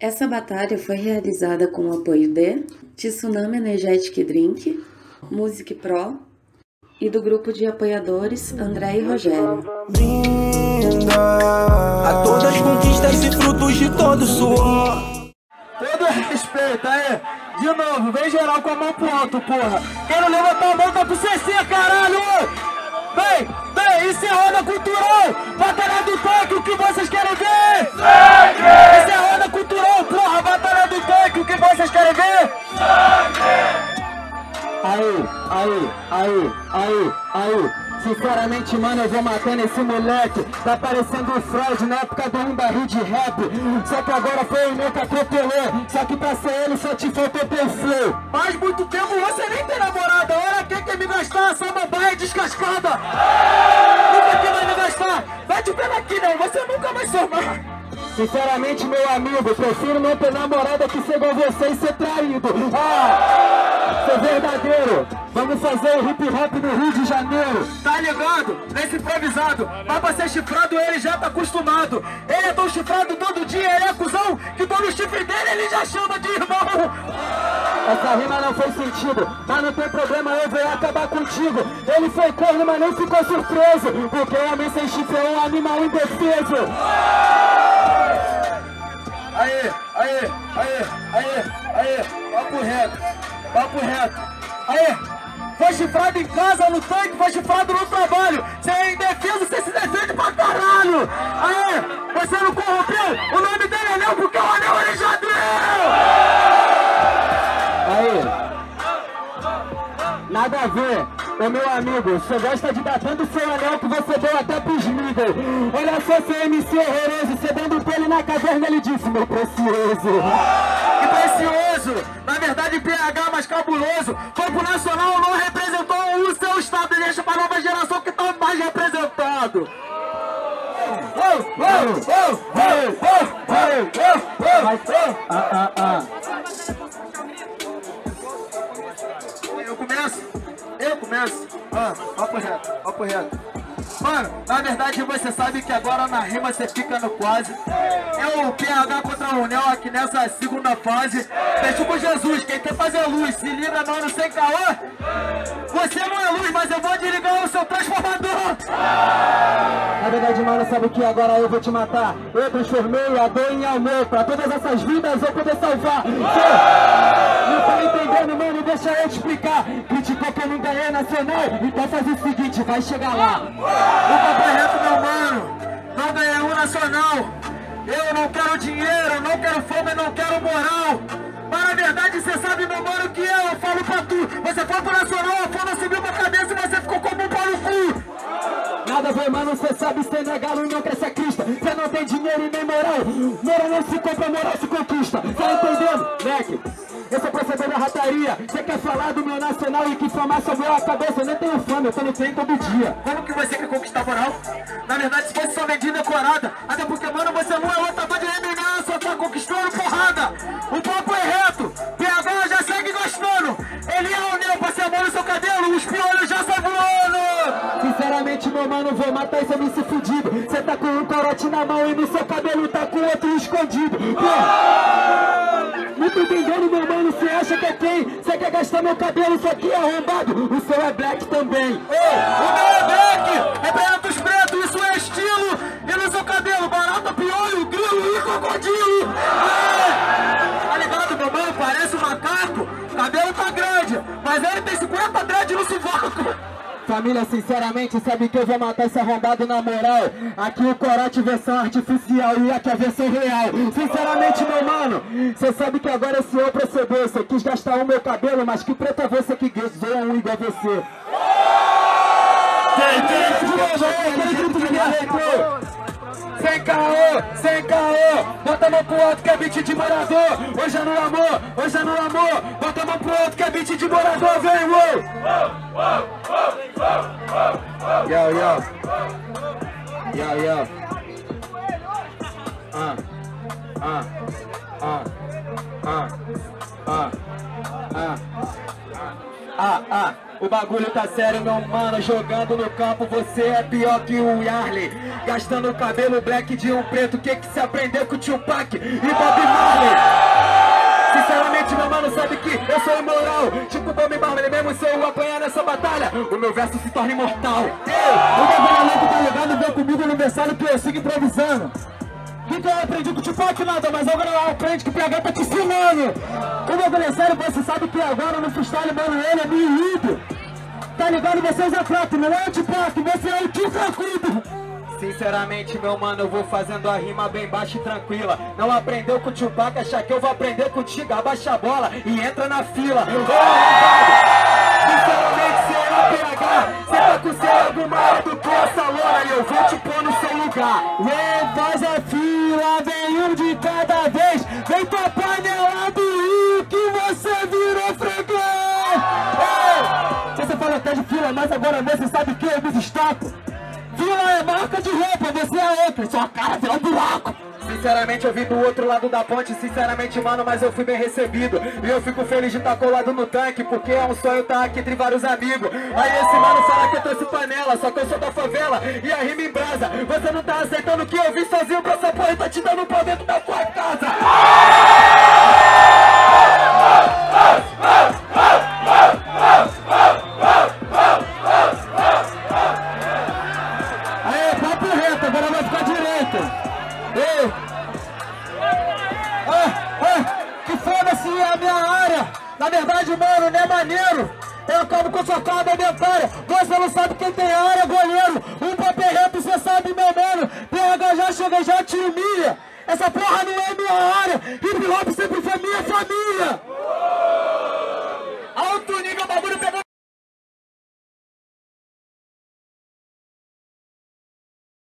Essa batalha foi realizada com o apoio de Tsunami Energetic Drink, Music Pro e do grupo de apoiadores André e Rogério. A todas as conquistas e frutos de todo suor. Todo respeito, aí. De novo, vem geral com a mão pro alto, porra. Quero levantar a mão, tá pro CC, caralho! Vem, vem, isso é roda cultural! Batalha aí. Sinceramente, mano, eu vou matando esse moleque. Tá parecendo o Freud na época do um barril de rap. Só que agora foi o meu que atropelou. Só que pra ser ele só te faltou flow. Faz muito tempo você nem tem namorada. Olha quem quer me gastar essa mambaia descascada. Nunca quem vai me gastar. Mete o pé daqui, não. Você nunca vai somar. Sinceramente, meu amigo, prefiro não ter namorada que ser igual você e ser traído. Ah, ser verdadeiro. Vamos fazer o hip hop no Rio de Janeiro. Tá ligado? Nesse improvisado. Mas pra ser chifrado, ele já tá acostumado. Ele é tão chifrado todo dia, ele é cuzão, que todo chifre dele ele já chama de irmão. Essa rima não fez sentido, mas não tem problema, eu vou acabar contigo. Ele foi corno, mas não ficou surpreso, porque o homem sem chifre é um animal indefeso. Aê, aê, aê, aê, aê, papo reto, papo reto. Aê, foi chifrado em casa, no tanque, foi chifrado no trabalho. Você é indefeso, você se defende pra caralho. Aê, você não corrompeu, o nome dele é Anel porque o anel ele já deu. Aê. Nada a ver, ô meu amigo, você gosta de dar tanto seu anel que você deu até pros Smiggle. Olha só seu MC horroroso, você dando pele na caverna, ele disse, meu precioso. Que precioso! Na verdade, PH mais cabuloso. Pro Nacional, não representou o seu estado. Deixa pra nova geração que tá mais representado. Eu começo? Eu começo? Ah, papo reto, papo reto. Mano, na verdade você sabe que agora na rima você fica no quase. É o PH contra o Nel aqui nessa segunda fase. É tipo Jesus, quem quer fazer luz, se liga mano sem caô. Você não é luz, mas eu vou desligar o seu transformador. Na verdade, mano, sabe que agora eu vou te matar. Eu transformei a dor em amor. Pra todas essas vidas eu poder salvar. Tá entendendo, mano? Deixa eu te explicar. Criticou que eu não ganhei nacional. Então faz o seguinte, vai chegar lá. O papo é reto, meu mano. Não ganhei um nacional. Eu não quero dinheiro, não quero fome, não quero moral. Mas na verdade você sabe, meu mano, que eu, eu falo pra tu. Você foi pro nacional, a fama subiu pra cabeça e você ficou como um pau no cu. Nada a ver, mano, cê sabe, cê não é galo, não cresce a crista Cê não tem dinheiro e nem moral Moral não se compra, moral se conquista Tá entendendo, Mac? Rataria. Cê quer falar do meu nacional e que famar sobre a cabeça? Eu nem tenho fama, eu tô no trem todo dia. Como que você quer conquistar moral? Na verdade, se fosse só vendida decorada Até porque, mano, você não é outra banda de MMA Só tá conquistando porrada. O papo é reto PH já segue gostando. Ele é o Neo pra ser amor no seu cabelo Os piolhos já saem voando. Sinceramente, meu mano, vou matar esse MC fudido. Cê tá com um corote na mão e no seu cabelo tá com outro escondido. Pô, tô entendendo, meu mano, cê acha que é quem? Cê quer gastar meu cabelo, isso aqui é arrombado. O seu é black também. O meu é black, Família, sinceramente, sabe que eu vou matar esse arrombado na moral. Aqui o corote versão artificial e aqui a versão real. Sinceramente, meu mano, você sabe que agora esse eu procedeu. Você quis gastar o meu cabelo, mas que preto é você que zoa um igual você. Sem caô, sem caô, bota a mão pro outro que é beat de morador. Hoje é no amor, hoje é no amor, bota a mão pro outro que é beat de morador, vem, uou! Yo, yo. Yo, yo. Ah, ah, ah, ah, ah, ah, ah, ah. O bagulho tá sério, meu mano. Jogando no campo, você é pior que o Yarley. Gastando o cabelo black de um preto. Que que se aprendeu com o Tupac e Bob Marley? Tô me embalo, mesmo se eu apanhar nessa batalha, o meu verso se torna imortal. Ei, o louco tá ligado, vem comigo no aniversário que eu sigo improvisando. O que, que eu aprendi com o Tupac nada, mas agora eu aprendo que o PH tá te ensinando. O bagulho é sério, você sabe que agora no freestyle, mano, ele é meu ídolo. Tá ligado? Você é Prato, não é o Tupac, você é o Tupacudo. Sinceramente, meu mano, eu vou fazendo a rima bem baixa e tranquila. Não aprendeu com o Tupac, achar que eu vou aprender contigo. Abaixa a bola e entra na fila. Ô, Sinceramente, você é PH. Você tá com seu maior do que essa lona e eu vou te pôr no seu lugar. Vem, faz a fila, vem um de cada vez. Vem tua panela do que você virou freguês. Você fala até de fila, mas agora você sabe que eu me destaco. Fila é marca de roupa, você é outra, sua cara virou um buraco. Sinceramente eu vim do outro lado da ponte, sinceramente mano, mas eu fui bem recebido. E eu fico feliz de estar colado no tanque, porque é um sonho estar aqui entre vários amigos. Aí esse mano fala que eu trouxe panela, só que eu sou da favela e a rima em brasa. Você não tá aceitando que eu vim sozinho pra essa porra e tá te dando pra dentro da sua casa foda-se é a minha área. Na verdade, mano, não é maneiro. Eu acabo com sua cara dentária. Você não sabe quem tem área, goleiro. Um papo reto, você sabe, meu mano. PH já chega já te humilha. Essa porra não é minha área. Hip hop sempre foi minha família.